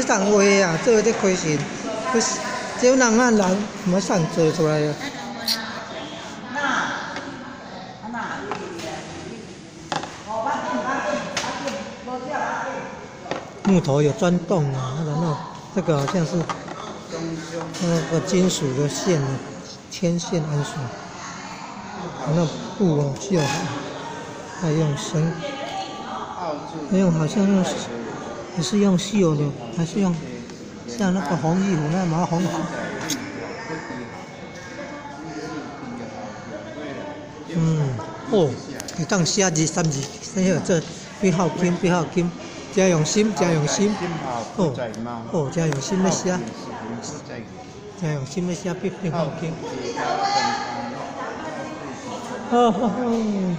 这张画啊，做得开心，可是只有人啊人马上做出来啊。木头有钻洞啊，然后这个好像是那个金属的线啊，牵线安锁。那布哦绣好，还用绳，用好像用也是用绣的，还是用像那个红衣服那麻红好。嗯，哦，会当写二三字，写个做笔好金，笔好金，真用心，真用心。哦，哦，真用心要写，真用心要写笔笔好金。哦哦哦。